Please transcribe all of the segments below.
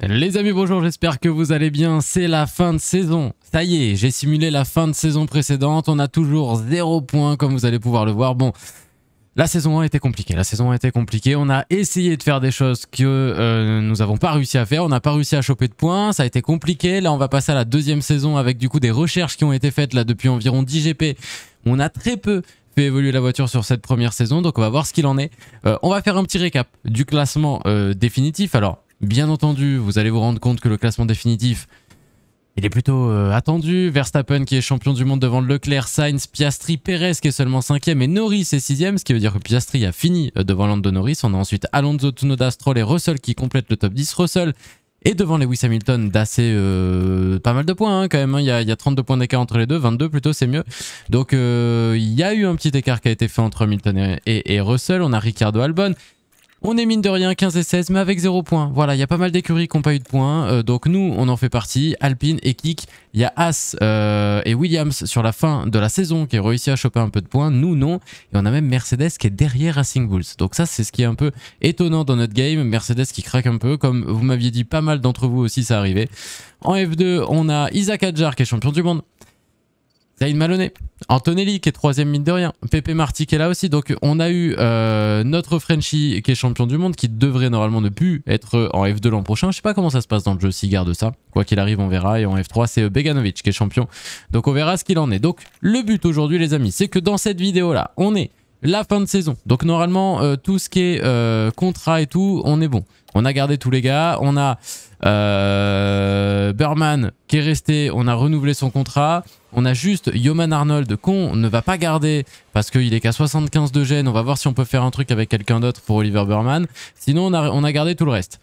Les amis, bonjour, j'espère que vous allez bien. C'est la fin de saison. Ça y est, j'ai simulé la fin de saison précédente. On a toujours zéro point, comme vous allez pouvoir le voir. Bon, la saison 1 était compliquée. La saison 1 était compliquée. On a essayé de faire des choses que euh, nous n'avons pas réussi à faire. On n'a pas réussi à choper de points. Ça a été compliqué. Là, on va passer à la deuxième saison avec du coup des recherches qui ont été faites là depuis environ 10 GP. On a très peu fait évoluer la voiture sur cette première saison, donc on va voir ce qu'il en est. Euh, on va faire un petit récap du classement euh, définitif. Alors, Bien entendu, vous allez vous rendre compte que le classement définitif, il est plutôt euh, attendu. Verstappen qui est champion du monde devant Leclerc, Sainz, Piastri, Perez qui est seulement 5 et Norris est 6 ce qui veut dire que Piastri a fini euh, devant Lando Norris. On a ensuite Alonso, Tsunoda, Stroll et Russell qui complètent le top 10. Russell est devant Lewis Hamilton d'assez euh, pas mal de points hein, quand même. Hein. Il, y a, 32 points d'écart entre les deux, 22 plutôt, c'est mieux. Donc il y a eu un petit écart qui a été fait entre Hamilton et Russell. On a Ricardo Albon on est mine de rien 15 et 16, mais avec 0 points. Voilà, il y a pas mal d'écuries qui n'ont pas eu de points. Euh, donc nous, on en fait partie. Alpine et Kik. Il y a As euh, et Williams sur la fin de la saison qui ont réussi à choper un peu de points. Nous, non. Et on a même Mercedes qui est derrière Racing Bulls. Donc ça, c'est ce qui est un peu étonnant dans notre game. Mercedes qui craque un peu. Comme vous m'aviez dit, pas mal d'entre vous aussi, ça arrivait. En F2, on a Isaac Adjar qui est champion du monde. Zayn Maloney, Antonelli qui est troisième mine de rien, Pepe Marti qui est là aussi. Donc on a eu euh, notre Frenchie qui est champion du monde qui devrait normalement ne plus être en F2 l'an prochain. Je sais pas comment ça se passe dans le jeu s'il garde ça. Quoi qu'il arrive on verra. Et en F3 c'est Beganovic qui est champion. Donc on verra ce qu'il en est. Donc le but aujourd'hui les amis c'est que dans cette vidéo là on est la fin de saison. Donc normalement euh, tout ce qui est euh, contrat et tout on est bon. On a gardé tous les gars. On a Burman qui est resté. On a renouvelé son contrat. On a juste Yoman Arnold qu'on ne va pas garder parce qu'il est qu'à 75 de gêne. On va voir si on peut faire un truc avec quelqu'un d'autre pour Oliver Burman. Sinon, on a gardé tout le reste.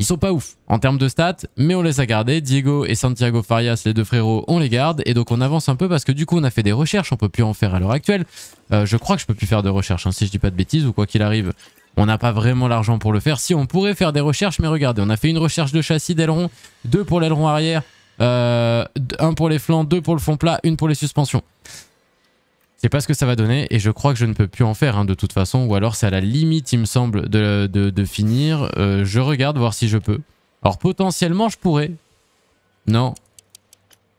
Ils sont pas ouf en termes de stats, mais on les a gardés. Diego et Santiago Farias, les deux frérots, on les garde. Et donc on avance un peu parce que du coup on a fait des recherches, on peut plus en faire à l'heure actuelle. Euh, je crois que je peux plus faire de recherches, hein, si je dis pas de bêtises, ou quoi qu'il arrive. On n'a pas vraiment l'argent pour le faire. Si on pourrait faire des recherches, mais regardez, on a fait une recherche de châssis d'aileron, deux pour l'aileron arrière, euh, un pour les flancs, deux pour le fond plat, une pour les suspensions. Sais pas ce que ça va donner et je crois que je ne peux plus en faire hein, de toute façon ou alors c'est à la limite il me semble de, finir. Euh, je regarde voir si je peux. Alors potentiellement je pourrais. Non.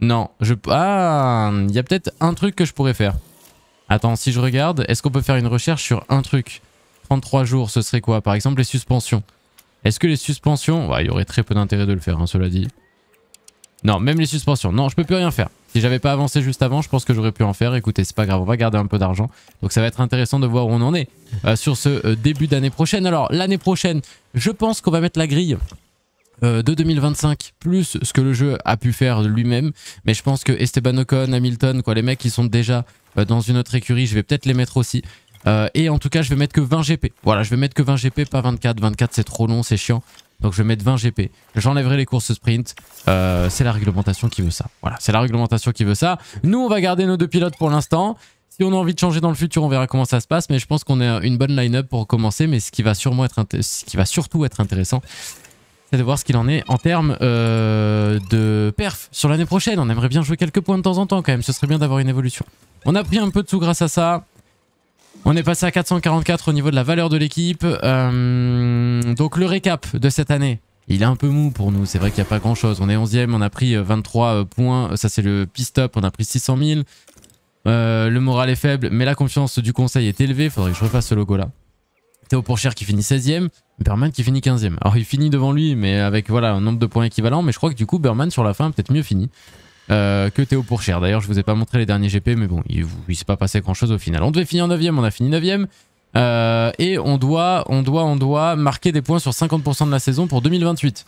Non. Je... Ah, il y a peut-être un truc que je pourrais faire. Attends, si je regarde, est-ce qu'on peut faire une recherche sur un truc? 33 jours, ce serait quoi? Par exemple les suspensions. Est-ce que les suspensions... Il y aurait très peu d'intérêt de le faire, hein, cela dit. Non, même les suspensions. Non, je peux plus rien faire. Si j'avais pas avancé juste avant, je pense que j'aurais pu en faire. Écoutez, c'est pas grave, on va garder un peu d'argent. Donc ça va être intéressant de voir où on en est euh, sur ce euh, début d'année prochaine. Alors, l'année prochaine, je pense qu'on va mettre la grille euh, de 2025 plus ce que le jeu a pu faire lui-même. Mais je pense que Esteban Ocon, Hamilton, quoi, les mecs qui sont déjà dans une autre écurie, je vais peut-être les mettre aussi. et en tout cas, je vais mettre que 20 GP. Voilà, je vais mettre que 20 GP, pas 24. 24, c'est trop long, c'est chiant. Donc je vais mettre 20 GP. J'enlèverai les courses sprint. Euh, c'est la réglementation qui veut ça. Voilà, c'est la réglementation qui veut ça. Nous, on va garder nos deux pilotes pour l'instant. Si on a envie de changer dans le futur, on verra comment ça se passe. Mais je pense qu'on a une bonne line-up pour commencer. Mais ce qui va, surtout être intéressant, c'est de voir ce qu'il en est en termes euh, de perf sur l'année prochaine. On aimerait bien jouer quelques points de temps en temps quand même. Ce serait bien d'avoir une évolution. On a pris un peu de sous grâce à ça. On est passé à 444 au niveau de la valeur de l'équipe. Euh, donc le récap de cette année, il est un peu mou pour nous. C'est vrai qu'il n'y a pas grand chose. On est 11ème, on a pris 23 euh, points. Ça c'est le pit-stop, on a pris 600 000. Euh, le moral est faible, mais la confiance du conseil est élevée. Faudrait que je refasse ce logo là. Théo Pourchère qui finit 16ème, Berman qui finit 15ème. Alors il finit devant lui, mais avec voilà un nombre de points équivalent. Mais je crois que du coup Berman sur la fin peut-être mieux fini. Euh, que Théo Pourchère. D'ailleurs, je vous ai pas montré les derniers GP, mais bon, il, il s'est pas passé grand chose au final. On devait finir 9ème, on a fini 9ème. Euh, et on doit, on, doit, on doit marquer des points sur 50% de la saison pour 2028.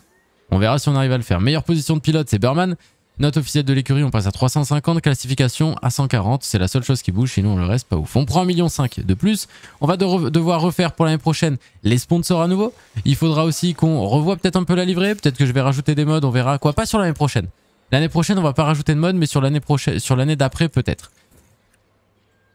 On verra si on arrive à le faire. Meilleure position de pilote, c'est Berman. Note officielle de l'écurie, on passe à 350. Classification à 140. C'est la seule chose qui bouge, sinon le reste, pas ouf. On prend 1,5 million de plus. On va devoir refaire pour l'année prochaine les sponsors à nouveau. Il faudra aussi qu'on revoie peut-être un peu la livrée. Peut-être que je vais rajouter des modes, on verra quoi. Pas sur l'année prochaine. L'année prochaine, on va pas rajouter de mode, mais sur l'année d'après, peut-être.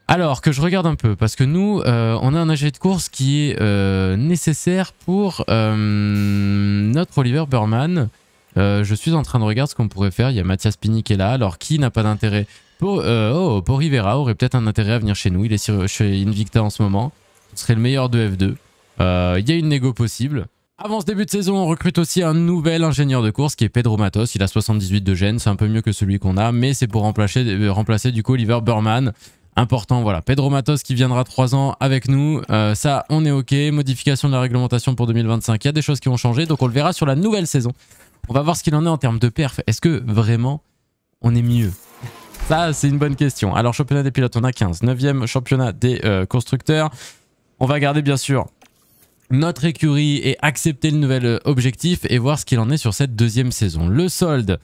Alors, que je regarde un peu, parce que nous, euh, on a un AG de course qui est euh, nécessaire pour euh, notre Oliver Burman. je suis en train de regarder ce qu'on pourrait faire. Il y a Mathias Pini qui est là. Alors, qui n'a pas d'intérêt? Pour, oh, pour Rivera aurait peut-être un intérêt à venir chez nous. Il est chez Invicta en ce moment. Ce serait le meilleur de F2. Il y a une négo possible. Avant ce début de saison, on recrute aussi un nouvel ingénieur de course qui est Pedro Matos. Il a 78 de gènes, c'est un peu mieux que celui qu'on a, mais c'est pour remplacer, euh, du coup Oliver Burman. Important, voilà. Pedro Matos qui viendra 3 ans avec nous. Euh, ça, on est OK. Modification de la réglementation pour 2025. Il y a des choses qui ont changé, donc on le verra sur la nouvelle saison. On va voir ce qu'il en est en termes de perf. Est-ce que vraiment on est mieux? Ça, c'est une bonne question. Alors, championnat des pilotes, on a 15. 9e championnat des euh, constructeurs. On va garder bien sûr notre écurie et accepter le nouvel euh, objectif et voir ce qu'il en est sur cette deuxième saison. Le solde.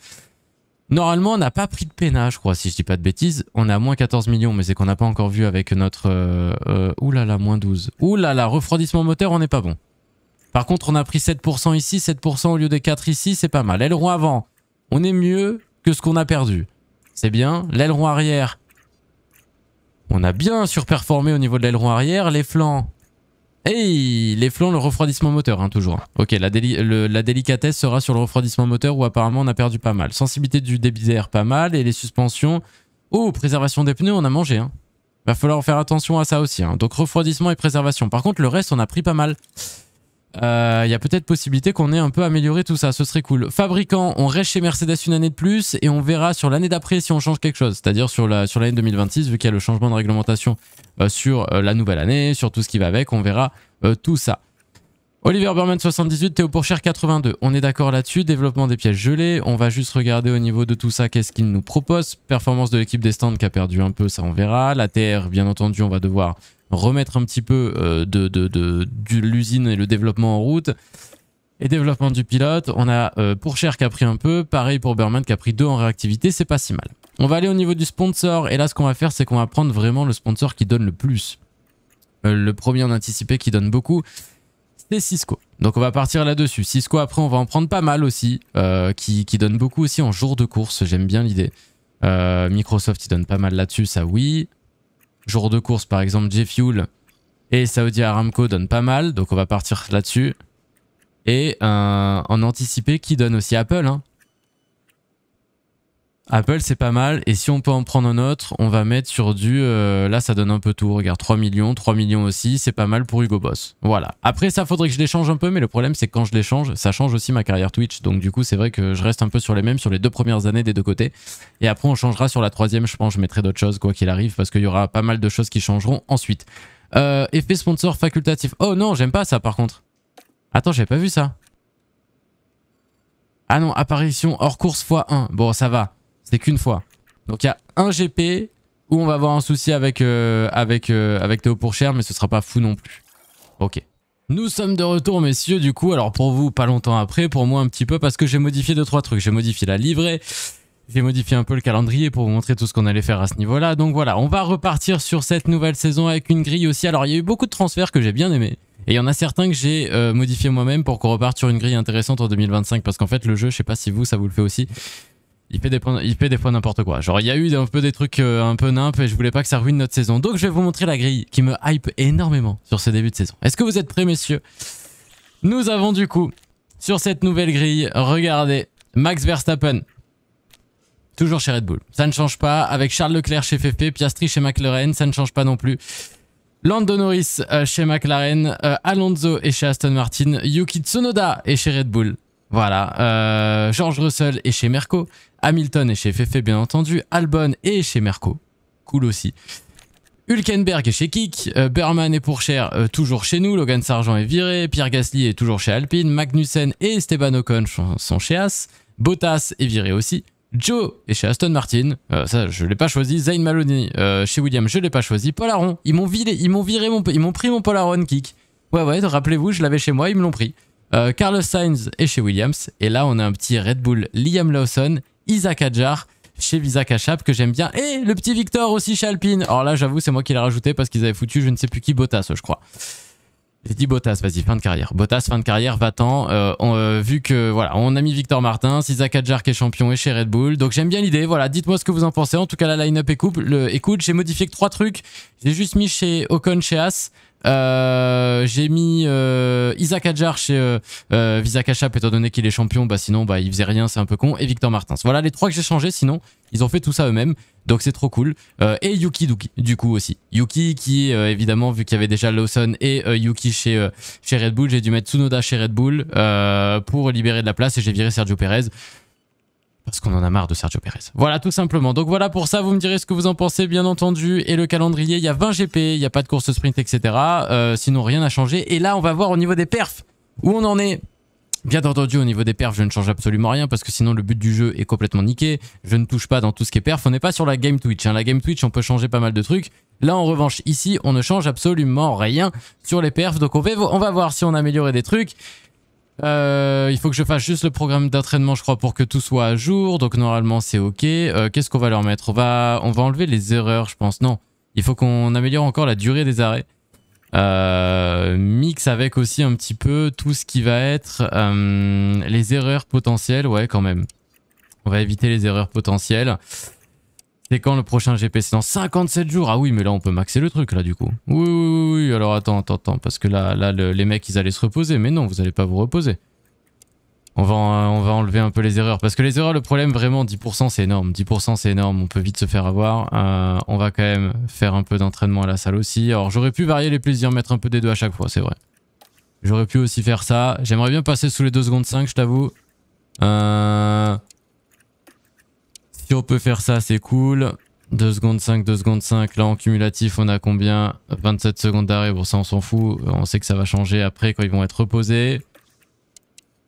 Normalement, on n'a pas pris de pena, je crois, si je dis pas de bêtises. On a moins 14 millions, mais c'est qu'on n'a pas encore vu avec notre... Euh, euh, oulala, moins 12. Oulala, refroidissement moteur, on n'est pas bon. Par contre, on a pris 7% ici, 7% au lieu des 4 ici, c'est pas mal. Aileron avant, on est mieux que ce qu'on a perdu. C'est bien. L'aileron arrière, on a bien surperformé au niveau de l'aileron arrière. Les flancs, Hey, les flancs, le refroidissement moteur, hein, toujours. Ok, la, délicatesse sera sur le refroidissement moteur où apparemment on a perdu pas mal. Sensibilité du débit d'air, pas mal. Et les suspensions... Oh, préservation des pneus, on a mangé. Hein. Va falloir faire attention à ça aussi. Hein. Donc refroidissement et préservation. Par contre, le reste, on a pris pas mal. Il euh, y a peut-être possibilité qu'on ait un peu amélioré tout ça, ce serait cool. Fabricant, on reste chez Mercedes une année de plus et on verra sur l'année d'après si on change quelque chose. C'est-à-dire sur l'année sur 2026, vu qu'il y a le changement de réglementation euh, sur euh, la nouvelle année, sur tout ce qui va avec, on verra tout ça. Oliver Berman 78, Théo Pourchère 82. On est d'accord là-dessus. Développement des pièces gelées. On va juste regarder au niveau de tout ça qu'est-ce qu'il nous propose. Performance de l'équipe des stands qui a perdu un peu, ça on verra. La TR, bien entendu, on va devoir remettre un petit peu euh, de, de, l'usine et le développement en route. Et développement du pilote, on a euh, pour Cher qui a pris un peu, pareil pour Berman qui a pris deux en réactivité, c'est pas si mal. On va aller au niveau du sponsor, et là ce qu'on va faire c'est qu'on va prendre vraiment le sponsor qui donne le plus. Euh, le premier en anticipé qui donne beaucoup, c'est Cisco. Donc on va partir là-dessus. Cisco après on va en prendre pas mal aussi, qui, qui, donne beaucoup aussi en jour de course, j'aime bien l'idée. Microsoft il donne pas mal là-dessus, ça oui jour de course, par exemple, G-Fuel et Saudi Aramco donnent pas mal, donc on va partir là-dessus. Et en anticipé qui donne aussi Apple. Hein. Apple, c'est pas mal. Et si on peut en prendre un autre, on va mettre sur du... Euh, là, ça donne un peu tout. Regarde, 3 millions, 3 millions aussi. C'est pas mal pour Hugo Boss. Voilà. Après, ça, faudrait que je les change un peu. Mais le problème, c'est que quand je les change, ça change aussi ma carrière Twitch. Donc, du coup, c'est vrai que je reste un peu sur les mêmes sur les deux premières années des deux côtés. Et après, on changera sur la troisième. Je pense je mettrai d'autres choses, quoi qu'il arrive. Parce qu'il y aura pas mal de choses qui changeront ensuite. Euh, effet sponsor facultatif. Oh non, j'aime pas ça, par contre. Attends, j'avais pas vu ça. Ah non, apparition hors course x1. Bon, ça va. C'est qu'une fois. Donc il y a un GP où on va avoir un souci avec, euh, avec, euh, avec Théo Pourchère, mais ce sera pas fou non plus. Ok. Nous sommes de retour, messieurs, du coup. Alors pour vous, pas longtemps après, pour moi un petit peu, parce que j'ai modifié deux trois trucs. J'ai modifié la livrée, j'ai modifié un peu le calendrier pour vous montrer tout ce qu'on allait faire à ce niveau-là. Donc voilà, on va repartir sur cette nouvelle saison avec une grille aussi. Alors il y a eu beaucoup de transferts que j'ai bien aimés. Et il y en a certains que j'ai euh, modifié moi-même pour qu'on reparte sur une grille intéressante en 2025. Parce qu'en fait, le jeu, je sais pas si vous, ça vous le fait aussi. Il fait des, fois n'importe quoi. Genre, il y a eu un peu des trucs euh, un peu nimp et je voulais pas que ça ruine notre saison. Donc, je vais vous montrer la grille qui me hype énormément sur ce début de saison. Est-ce que vous êtes prêts, messieurs? Nous avons du coup, sur cette nouvelle grille, regardez, Max Verstappen. Toujours chez Red Bull. Ça ne change pas. Avec Charles Leclerc chez FFP, Piastri chez McLaren, ça ne change pas non plus. Lando Norris euh, chez McLaren, euh, Alonso est chez Aston Martin, Yuki Tsunoda est chez Red Bull. Voilà, George Russell est chez Merco, Hamilton est chez Fefe bien entendu, Albon est chez Merco, cool aussi. Hülkenberg est chez Kik, euh, Berman et Pourcher euh, toujours chez nous, Logan Sargent est viré, Pierre Gasly est toujours chez Alpine, Magnussen et Esteban Ocon sont chez As, Bottas est viré aussi, Joe est chez Aston Martin, ça je l'ai pas choisi, Zayn Maloney chez Williams je l'ai pas choisi, Polaron, ils m'ont ils m'ont viré ils m'ont pris mon Polaron Kick. Ouais ouais, rappelez-vous, je l'avais chez moi, ils me l'ont pris. Euh, Carlos Sainz est chez Williams. Et là, on a un petit Red Bull Liam Lawson, Isaac Adjar chez Visa Kachap que j'aime bien. Et le petit Victor aussi chez Alpine. Alors là, j'avoue, c'est moi qui l'ai rajouté parce qu'ils avaient foutu je ne sais plus qui Bottas, je crois. J'ai dit Bottas, vas-y, fin de carrière. Bottas, fin de carrière, va-t'en. Euh, euh, vu que, voilà, on a mis Victor Martin, Isaac Adjar qui est champion et chez Red Bull. Donc j'aime bien l'idée, voilà, dites-moi ce que vous en pensez. En tout cas, la line-up est cool. Écoute, j'ai modifié que trois trucs. J'ai juste mis chez Ocon, chez As. Euh, j'ai mis euh, Isaac Adjar chez euh, euh, Visa Cash App, étant donné qu'il est champion, bah sinon bah, il faisait rien, c'est un peu con. Et Victor Martins. Voilà les trois que j'ai changés, sinon ils ont fait tout ça eux-mêmes. Donc c'est trop cool. Et Yuki du coup aussi. Yuki qui, évidemment, vu qu'il y avait déjà Lawson et Yuki chez, chez Red Bull, j'ai dû mettre Tsunoda chez Red Bull pour libérer de la place et j'ai viré Sergio Perez. Parce qu'on en a marre de Sergio Perez. Voilà, tout simplement. Donc voilà pour ça, vous me direz ce que vous en pensez, bien entendu. Et le calendrier, il y a 20 GP, il n'y a pas de course sprint, etc. Euh, sinon, rien n'a changé. Et là, on va voir au niveau des perfs où on en est? Bien entendu, au niveau des perfs, je ne change absolument rien parce que sinon le but du jeu est complètement niqué. Je ne touche pas dans tout ce qui est perf. On n'est pas sur la game Twitch. Hein. La game Twitch, on peut changer pas mal de trucs. Là, en revanche, ici, on ne change absolument rien sur les perfs. Donc on va, on va voir si on a des trucs. Euh, il faut que je fasse juste le programme d'entraînement, je crois, pour que tout soit à jour. Donc normalement, c'est OK. Euh, Qu'est-ce qu'on va leur mettre? On va, enlever les erreurs, je pense. Non, il faut qu'on améliore encore la durée des arrêts. Euh, mix avec aussi un petit peu tout ce qui va être euh, les erreurs potentielles. Ouais, quand même. On va éviter les erreurs potentielles. C'est quand le prochain GP C'est dans 57 jours. Ah oui, mais là, on peut maxer le truc, là, du coup. Oui, oui, oui. Alors, attends, attends, attends. Parce que là, là le- les mecs, ils allaient se reposer. Mais non, vous allez pas vous reposer. On va, on va enlever un peu les erreurs. Parce que les erreurs, le problème, vraiment, 10%, c'est énorme. 10%, c'est énorme. On peut vite se faire avoir. Euh, on va quand même faire un peu d'entraînement à la salle aussi. Alors, j'aurais pu varier les plaisirs, mettre un peu des deux à chaque fois, c'est vrai. J'aurais pu aussi faire ça. J'aimerais bien passer sous les 2 secondes 5, je t'avoue. Euh... Si on peut faire ça, c'est cool. 2 secondes 5, 2 secondes 5. Là, en cumulatif, on a combien? 27 secondes d'arrêt. Bon, ça, on s'en fout. On sait que ça va changer après quand ils vont être reposés.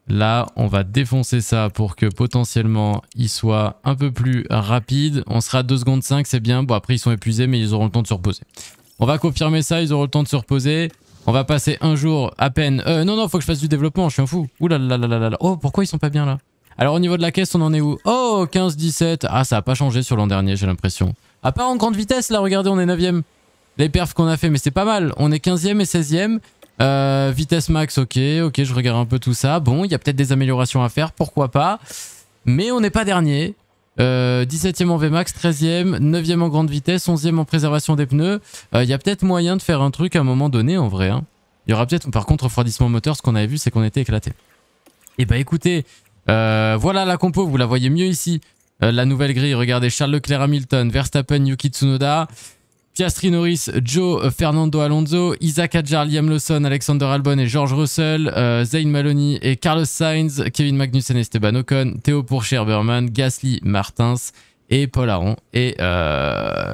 Là, on va défoncer ça pour que potentiellement il soit un peu plus rapide. On sera à 2 secondes 5, c'est bien. Bon, après, ils sont épuisés, mais ils auront le temps de se reposer. On va confirmer ça, ils auront le temps de se reposer. On va passer un jour à peine. Euh, non, non, faut que je fasse du développement, je suis un fou. Ouh là là là là là. Oh, pourquoi ils sont pas bien là? Alors, au niveau de la caisse, on en est où? Oh, 15, 17. Ah, ça a pas changé sur l'an dernier, j'ai l'impression. À part en grande vitesse, là, regardez, on est 9ème. Les perfs qu'on a fait, mais c'est pas mal. On est 15ème et 16ème. Euh, vitesse max, ok, ok, je regarde un peu tout ça. Bon, il y a peut-être des améliorations à faire, pourquoi pas. Mais on n'est pas dernier. Euh, 17ème en VMAX, 13ème, 9ème en grande vitesse, 11ème en préservation des pneus. Euh, Il y a peut-être moyen de faire un truc à un moment donné en vrai. hein. Il y aura peut-être, par contre, refroidissement moteur, ce qu'on avait vu, c'est qu'on était éclaté. Et bah écoutez, euh, voilà la compo, vous la voyez mieux ici. Euh, la nouvelle grille, regardez, Charles Leclerc Hamilton, Verstappen, Yuki Tsunoda, Piastri Norris, Joe, euh, Fernando Alonso, Isaac Adjar, Liam Lawson, Alexander Albon et George Russell, euh, Zayn Maloney et Carlos Sainz, Kevin Magnussen Esteban Ocon, Théo Pourchaire, Herbermann, Gasly, Martins et Paul Aron et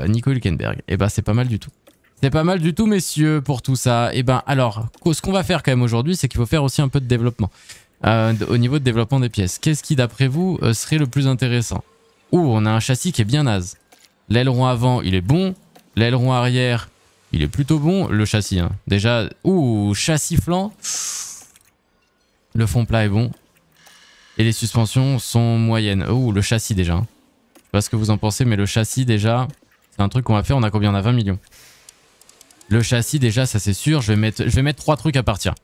Nico Hülkenberg. Et bah c'est pas mal du tout. C'est pas mal du tout, messieurs, pour tout ça. Et ben alors, ce qu'on va faire quand même aujourd'hui, c'est qu'il faut faire aussi un peu de développement. Euh, au niveau de développement des pièces. Qu'est-ce qui, d'après vous, euh, serait le plus intéressant? Ouh, on a un châssis qui est bien naze. L'aileron avant, il est bon. L'aileron arrière, il est plutôt bon. Le châssis, hein. Déjà, ouh, châssis flanc. Le fond plat est bon. Et les suspensions sont moyennes. Ouh, le châssis déjà. hein. Je sais pas ce que vous en pensez, mais le châssis déjà, c'est un truc qu'on va faire. On a combien? On a 20 millions. Le châssis déjà, ça c'est sûr. Je vais mettre, je vais trois trucs à partir.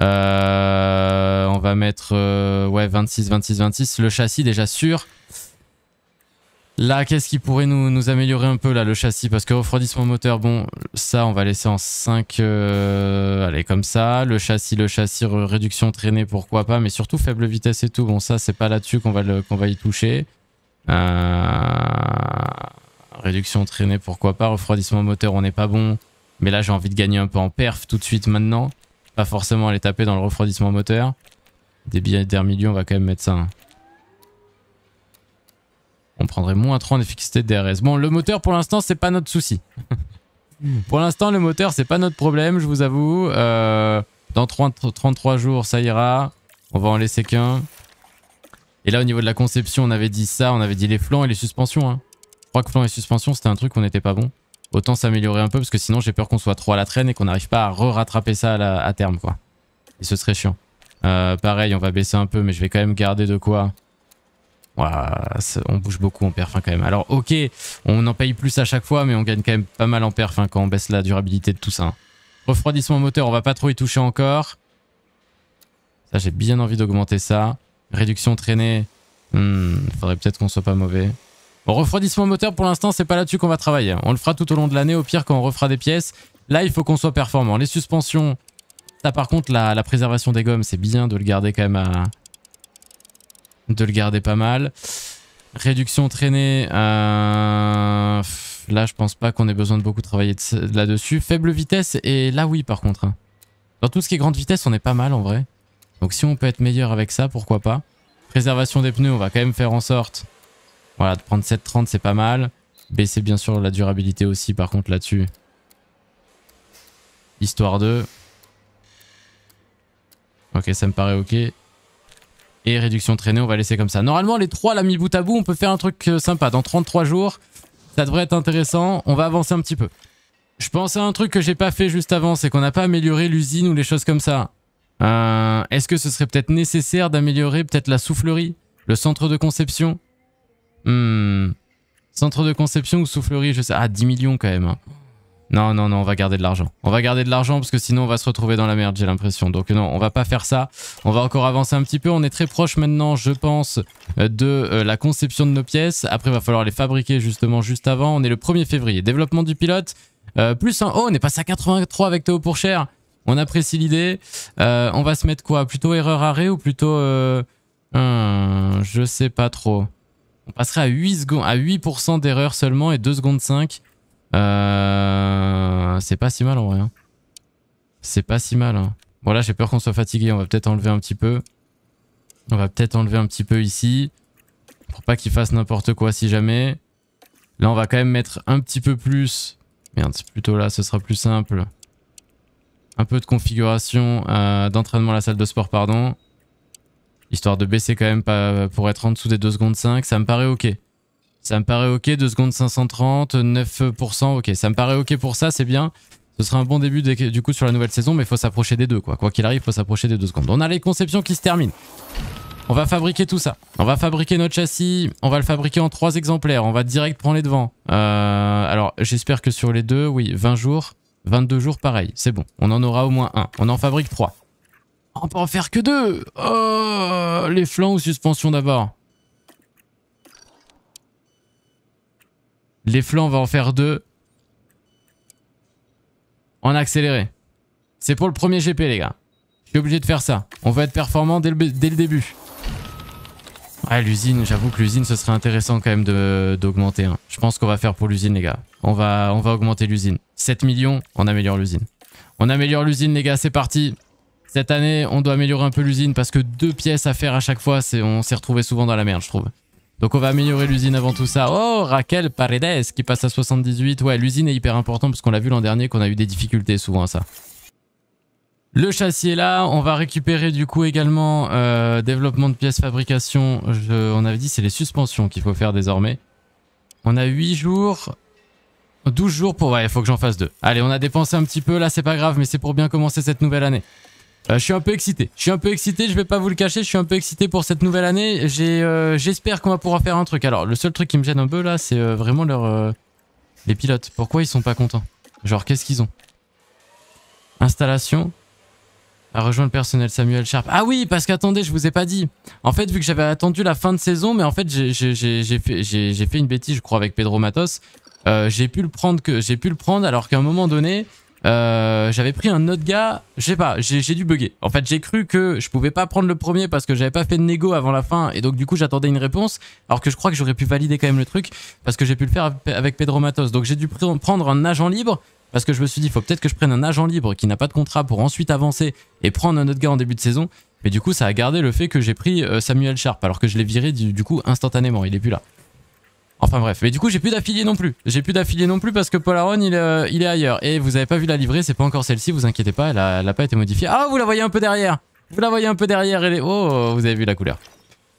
Euh, on va mettre euh, ouais 26, 26, 26. Le châssis déjà sûr. Là, qu'est-ce qui pourrait nous, améliorer un peu là le châssis? Parce que refroidissement moteur, bon, ça on va laisser en 5. euh, allez, comme ça. Le châssis, le châssis, réduction traînée, pourquoi pas. Mais surtout faible vitesse et tout. Bon, ça c'est pas là-dessus qu'on va, y toucher. Réduction traînée, pourquoi pas. Refroidissement moteur, on n'est pas bon. Mais là, j'ai envie de gagner un peu en perf tout de suite maintenant. Pas forcément aller taper dans le refroidissement moteur. Des billets d'air milieu, on va quand même mettre ça. On prendrait moins 3 en efficacité de DRS. Bon, le moteur pour l'instant, c'est pas notre souci. pour l'instant, le moteur, c'est pas notre problème, je vous avoue. Euh, dans 30 33 jours, ça ira. On va en laisser qu'un. Et là, au niveau de la conception, on avait dit ça, on avait dit les flancs et les suspensions. Hein. Je crois que flancs et suspensions, c'était un truc qu'on n'était pas bon. Autant s'améliorer un peu parce que sinon, j'ai peur qu'on soit trop à la traîne et qu'on n'arrive pas à re-rattraper ça à, terme, quoi. Et ce serait chiant. Euh, pareil, on va baisser un peu, mais je vais quand même garder de quoi. On bouge beaucoup en perf quand même. Alors ok, on en paye plus à chaque fois, mais on gagne quand même pas mal en perf quand on baisse la durabilité de tout ça. hein. Refroidissement moteur, on va pas trop y toucher encore. Ça, j'ai bien envie d'augmenter ça. Réduction traînée, hmm, faudrait peut-être qu'on soit pas mauvais. Refroidissement moteur, pour l'instant, c'est pas là-dessus qu'on va travailler. On le fera tout au long de l'année. Au pire, quand on refera des pièces, Là, il faut qu'on soit performant. Les suspensions, ça par contre, la, la préservation des gommes, c'est bien de le garder quand même à... De le garder pas mal. Réduction traînée, euh... là je pense pas qu'on ait besoin de beaucoup travailler là-dessus. Faible vitesse, et là oui par contre. Hein. Dans tout ce qui est grande vitesse, on est pas mal en vrai. Donc si on peut être meilleur avec ça, pourquoi pas. Préservation des pneus, on va quand même faire en sorte voilà, de prendre 7,30 c'est pas mal. Baisser bien sûr la durabilité aussi par contre là-dessus. Histoire de... Ok, ça me paraît ok. Et réduction traînée, on va laisser comme ça. Normalement, les trois, là, mis bout à bout, on peut faire un truc euh, sympa. Dans 33 jours, ça devrait être intéressant. On va avancer un petit peu. Je pensais à un truc que j'ai pas fait juste avant, c'est qu'on n'a pas amélioré l'usine ou les choses comme ça. Euh, Est-ce que ce serait peut-être nécessaire d'améliorer peut-être la soufflerie Le centre de conception? Hmm. Centre de conception ou soufflerie, je sais. Ah, 10 millions quand même. Hein. Non, non, non, on va garder de l'argent. On va garder de l'argent parce que sinon on va se retrouver dans la merde, j'ai l'impression. Donc non, on va pas faire ça. On va encore avancer un petit peu. On est très proche maintenant, je pense, euh, de euh, la conception de nos pièces. Après, il va falloir les fabriquer justement juste avant. On est le 1er février. Développement du pilote. Euh, plus un... Oh, on est passé à 83 avec Théo pour cher. On apprécie l'idée. on va se mettre quoi? Plutôt erreur arrêt ou plutôt... Je sais pas trop. On passerait à 8 secondes, à 8% d'erreur seulement et 2 secondes 5. Euh, c'est pas si mal en vrai. Hein. C'est pas si mal. Hein. Bon là j'ai peur qu'on soit fatigué, on va peut-être enlever un petit peu. On va peut-être enlever un petit peu ici. Pour pas qu'il fasse n'importe quoi si jamais. Là on va quand même mettre un petit peu plus. Merde, c'est plutôt là, ce sera plus simple. Un peu de configuration euh, d'entraînement à la salle de sport, pardon. Histoire de baisser quand même pas, pour être en dessous des 2 secondes 5, ça me paraît ok. Ça me paraît ok, 2 secondes 530, 9%, ok. Ça me paraît ok pour ça, c'est bien. Ce sera un bon début du coup sur la nouvelle saison, mais il faut s'approcher des deux quoi. Quoi qu'il arrive, il faut s'approcher des deux secondes. On a les conceptions qui se terminent. On va fabriquer tout ça. On va fabriquer notre châssis. On va le fabriquer en trois exemplaires. On va direct prendre les devants. Euh, alors, j'espère que sur les deux, oui, 20 jours, 22 jours, pareil. C'est bon. On en aura au moins un. On en fabrique trois. On peut en faire que deux. Oh, les flancs ou suspension d'abord. Les flancs, on va en faire deux. En accéléré. C'est pour le premier GP, les gars. Je suis obligé de faire ça. On va être performant dès le, début. Ouais, l'usine, j'avoue que l'usine, ce serait intéressant quand même d'augmenter. Hein. Je pense qu'on va faire pour l'usine, les gars. On va, on va augmenter l'usine. 7 millions, on améliore l'usine. On améliore l'usine, les gars, c'est parti. Cette année, on doit améliorer un peu l'usine parce que deux pièces à faire à chaque fois, on s'est retrouvé souvent dans la merde, je trouve. Donc on va améliorer l'usine avant tout ça. Oh, Raquel Paredes qui passe à 78. Ouais, l'usine est hyper importante parce qu'on l'a vu l'an dernier qu'on a eu des difficultés souvent à ça. Le châssis est là. On va récupérer du coup également euh, développement de pièces fabrication. on avait dit c'est les suspensions qu'il faut faire désormais. On a 8 jours. 12 jours pour... Ouais, il faut que j'en fasse deux. Allez, on a dépensé un petit peu. Là, c'est pas grave, mais c'est pour bien commencer cette nouvelle année. Euh, je suis un peu excité. Je suis un peu excité, je vais pas vous le cacher, je suis un peu excité pour cette nouvelle année. Euh, j'espère qu'on va pouvoir faire un truc. Alors, le seul truc qui me gêne un peu là, c'est euh, vraiment leur... les pilotes. Pourquoi ils sont pas contents? Genre, qu'est-ce qu'ils ont? Installation. À rejoindre le personnel Samuel Sharp. Ah oui, parce qu'attendez, je vous ai pas dit. En fait, vu que j'avais attendu la fin de saison, mais en fait, j'ai fait, une bêtise, je crois, avec Pedro Matos. j'ai pu le prendre que j'ai pu le prendre alors qu'à un moment donné, euh, j'avais pris un autre gars, je sais pas, j'ai dû bugger. En fait, j'ai cru que je pouvais pas prendre le premier parce que j'avais pas fait de négo avant la fin et donc du coup j'attendais une réponse alors que je crois que j'aurais pu valider quand même le truc parce que j'ai pu le faire avec Pedro Matos. Donc j'ai dû prendre un agent libre parce que je me suis dit, faut peut-être que je prenne un agent libre qui n'a pas de contrat pour ensuite avancer et prendre un autre gars en début de saison. Mais du coup, ça a gardé le fait que j'ai pris euh, Samuel Sharp alors que je l'ai viré du coup instantanément, il est plus là. Enfin bref, mais du coup j'ai plus d'affiliés non plus. J'ai plus d'affiliés non plus parce que Polaron il, euh, il, est ailleurs. Et vous avez pas vu la livrée, c'est pas encore celle-ci, vous inquiétez pas, elle a, pas été modifiée. Ah vous la voyez un peu derrière Vous la voyez un peu derrière, elle est... Oh, vous avez vu la couleur.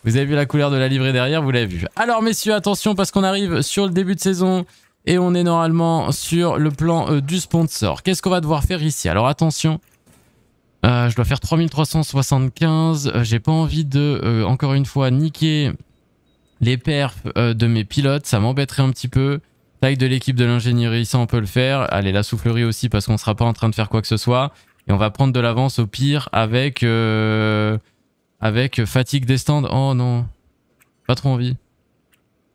Vous avez vu la couleur de la livrée derrière, vous l'avez vu. Alors messieurs, attention parce qu'on arrive sur le début de saison et on est normalement sur le plan euh, du sponsor. Qu'est-ce qu'on va devoir faire ici? Alors attention, euh, je dois faire 3375. J'ai pas envie de, encore une fois, niquer les perfs euh, de mes pilotes, ça m'embêterait un petit peu. Taille de l'équipe de l'ingénierie, ça on peut le faire. Allez, la soufflerie aussi parce qu'on sera pas en train de faire quoi que ce soit. Et on va prendre de l'avance au pire avec, euh, avec fatigue des stands. Oh non, pas trop envie.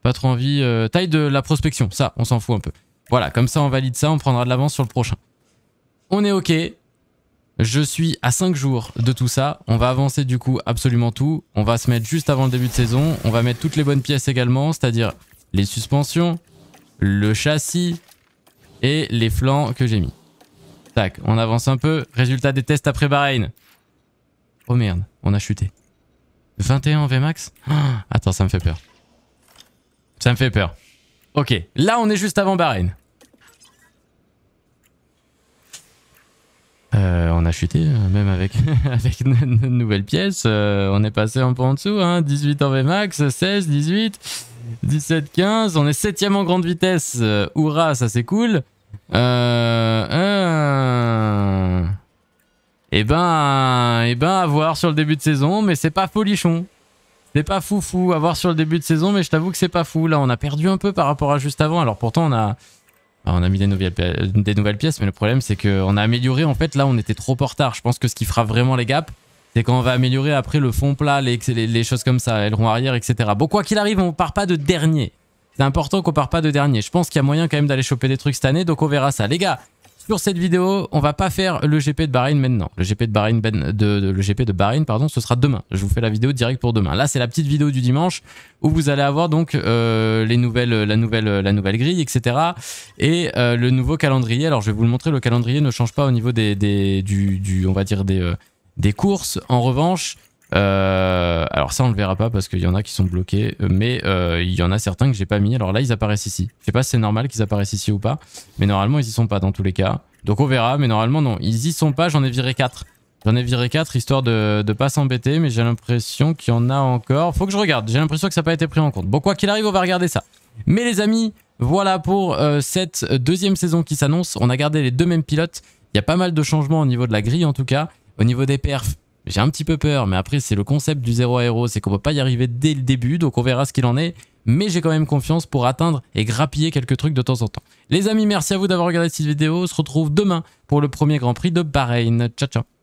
Pas trop envie. Euh, taille de la prospection, ça, on s'en fout un peu. Voilà, comme ça on valide ça, on prendra de l'avance sur le prochain. On est ok. Je suis à 5 jours de tout ça. On va avancer du coup absolument tout. On va se mettre juste avant le début de saison. On va mettre toutes les bonnes pièces également, c'est-à-dire les suspensions, le châssis et les flancs que j'ai mis. Tac, on avance un peu. Résultat des tests après Bahreïn. Oh merde, on a chuté. 21 en VMAX ah, Attends, ça me fait peur. Ça me fait peur. Ok, là on est juste avant Bahreïn. Euh, on a chuté, euh, même avec, avec une, nouvelle pièce. Euh, on est passé un peu en dessous, hein, 18 en VMAX, 16, 18, 17, 15. On est 7 en grande vitesse. Hurrah, ça c'est cool. Euh, eh ben, eh ben, à voir sur le début de saison, mais c'est pas folichon. C'est pas fou fou à voir sur le début de saison, mais je t'avoue que c'est pas fou. Là, on a perdu un peu par rapport à juste avant. Alors pourtant, on a, on a mis des nouvelles, pièces, mais le problème c'est qu'on a amélioré. En fait, là, on était trop en retard. Je pense que ce qui fera vraiment les gaps, c'est quand on va améliorer après le fond plat, les, les, choses comme ça, aileron arrière, etc. Bon, quoi qu'il arrive, on part pas de dernier. C'est important qu'on part pas de dernier. Je pense qu'il y a moyen quand même d'aller choper des trucs cette année, donc on verra ça. Les gars, sur cette vidéo, on va pas faire le GP de Bahreïn maintenant. Le GP de Bahreïn, ben, de, Bahreïn, pardon, ce sera demain. Je vous fais la vidéo direct pour demain. Là, c'est la petite vidéo du dimanche où vous allez avoir donc euh, les nouvelles, la nouvelle, la nouvelle grille, etc. Et euh, le nouveau calendrier. Alors, je vais vous le montrer. Le calendrier ne change pas au niveau du, on va dire des, euh, des courses. En revanche, euh, alors ça on le verra pas parce qu'il y en a qui sont bloqués, mais euh, il y en a certains que j'ai pas mis. Alors là ils apparaissent ici. Je sais pas si c'est normal qu'ils apparaissent ici ou pas, mais normalement ils y sont pas dans tous les cas. Donc on verra, mais normalement non, ils y sont pas. J'en ai viré 4 J'en ai viré 4 histoire de, pas s'embêter, mais j'ai l'impression qu'il y en a encore. Faut que je regarde. J'ai l'impression que ça n'a pas été pris en compte. Bon quoi qu'il arrive, on va regarder ça. Mais les amis, voilà pour euh, cette deuxième saison qui s'annonce. On a gardé les deux mêmes pilotes. Il y a pas mal de changements au niveau de la grille en tout cas. Au niveau des perfs, j'ai un petit peu peur, mais après, c'est le concept du zéro aéro, c'est qu'on peut pas y arriver dès le début, donc on verra ce qu'il en est. Mais j'ai quand même confiance pour atteindre et grappiller quelques trucs de temps en temps. Les amis, merci à vous d'avoir regardé cette vidéo. On se retrouve demain pour le premier Grand Prix de Bahreïn. Ciao, ciao.